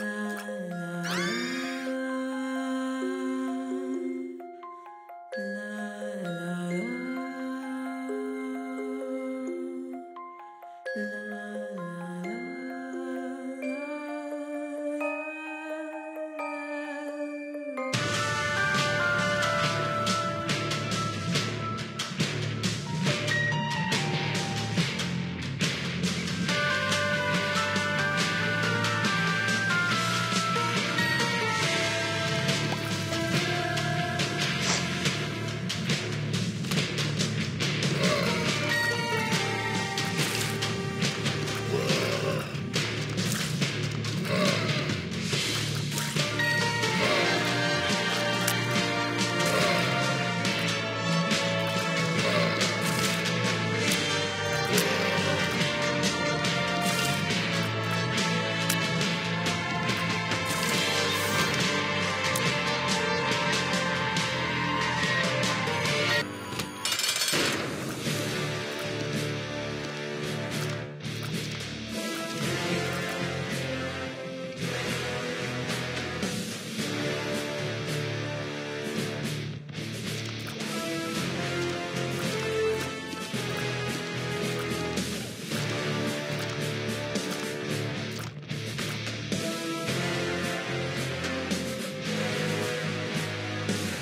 now.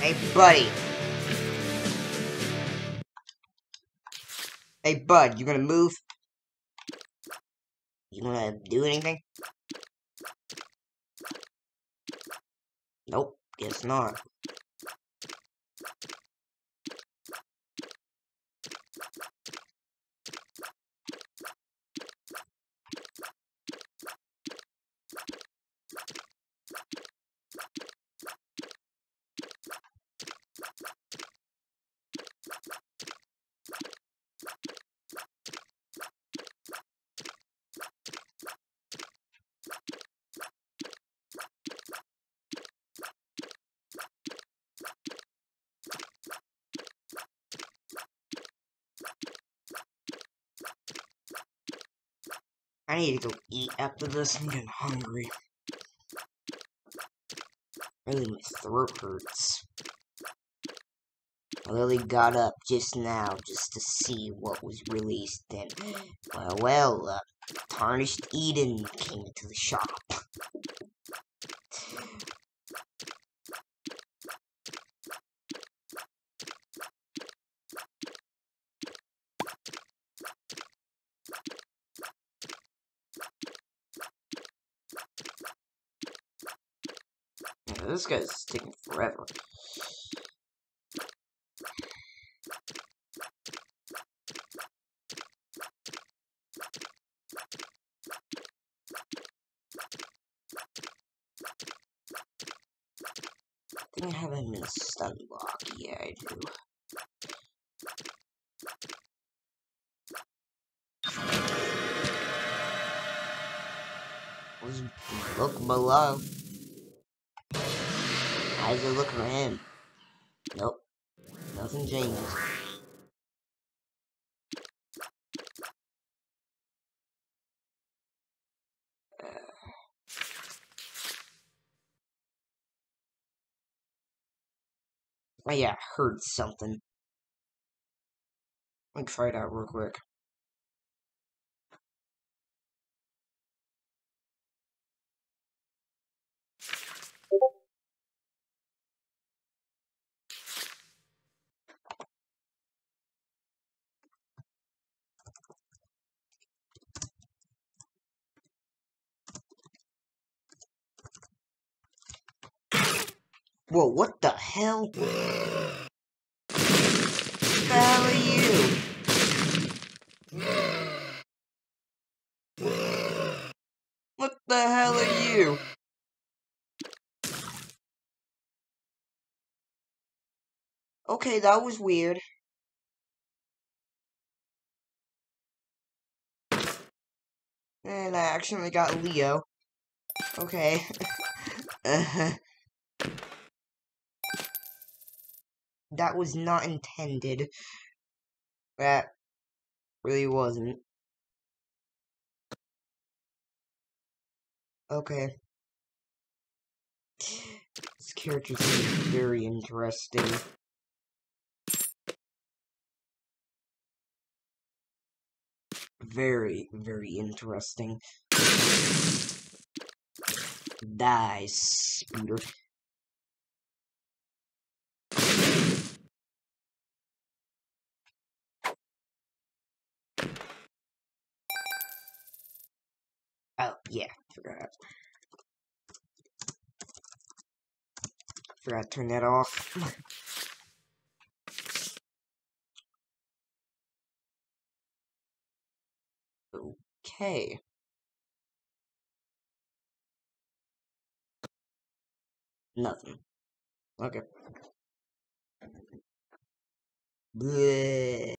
Hey, buddy. Hey, bud, you gonna move? You gonna do anything? Nope, guess not. I need to go eat after this. I'm getting hungry. Really, my throat hurts. I literally got up just now just to see what was released, and well, well, uh, Tarnished Eden came into the shop. This guy's taking forever. I think I have him in a stun block. Yeah, I do. Look below. How's it look for him? Nope. Nothing changes. Oh yeah, I heard something. Let me try it out real quick. Whoa, what the hell? the hell are you? What the hell are you? Okay, that was weird. And I actually got Leo. Okay. uh -huh. That was not intended. That really wasn't. Okay. This character seems very interesting. Very, very interesting. Die. Yeah, forgot. Forgot to turn that off. okay. Nothing. Okay. Bleh.